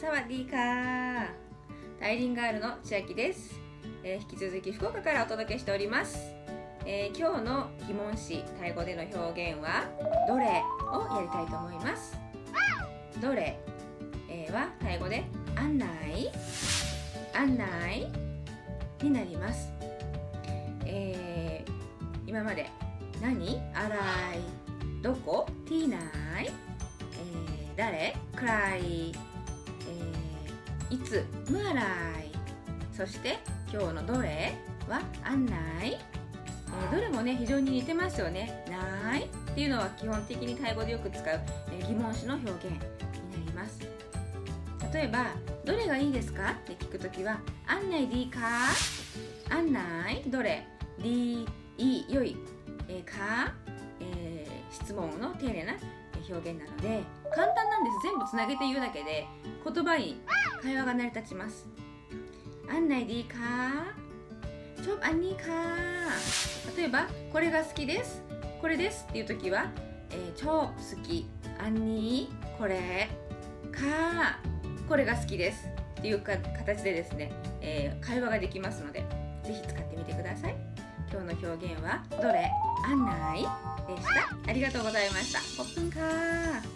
サワディーカータイリンガールの千秋です、えー引き続き福岡からお届けしております、えー今日の疑問詞タイ語での表現はどれをやりたいと思います？どれ、えーはタイ語で案内？案内になります、えー今まで何？洗いどこ？ティーナイ、えー誰？くらい、えーいつムアライそして今日のどれは案内、えーどれもね非常に似てますよね。ない。っていうのは基本的にタイ語でよく使う、えー疑問詞の表現になります。例えばどれがいいですかって聞くときは案内でいいか？案内。どれ？でいい。良い、えーか、えー質問の丁寧な表現なので簡単なんです。全部つなげて言うだけで言葉に会話が成り立ちます。案内でいいか？ちょあにか？例えばこれが好きです。これです。っていう時は、え、超好き。あんにこれ？か？これが好きです。っていうか形でですね、えー会話ができますのでぜひ使ってみてください。今日の表現はどれ？案内。りがとうございました。ポップンカー。